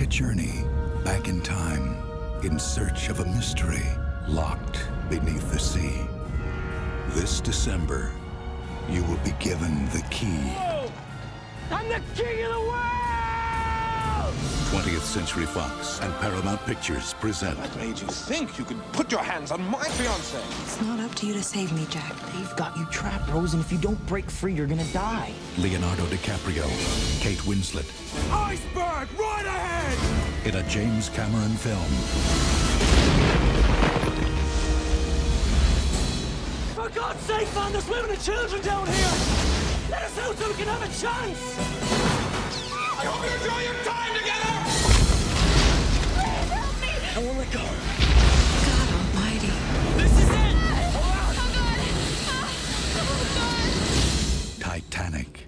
a journey back in time in search of a mystery locked beneath the sea. This December, you will be given the key. Oh! I'm the king of the world! 20th Century Fox and Paramount Pictures present What made you think you could put your hands on my fiance? It's not up to you to save me, Jack. They've got you trapped, Rose, and if you don't break free, you're gonna die. Leonardo DiCaprio, Kate Winslet Iceberg, right ahead! in a James Cameron film. For God's sake, man, there's women and children down here! Let us out so we can have a chance! I won't let go. God almighty. This is it! Ah, Titanic.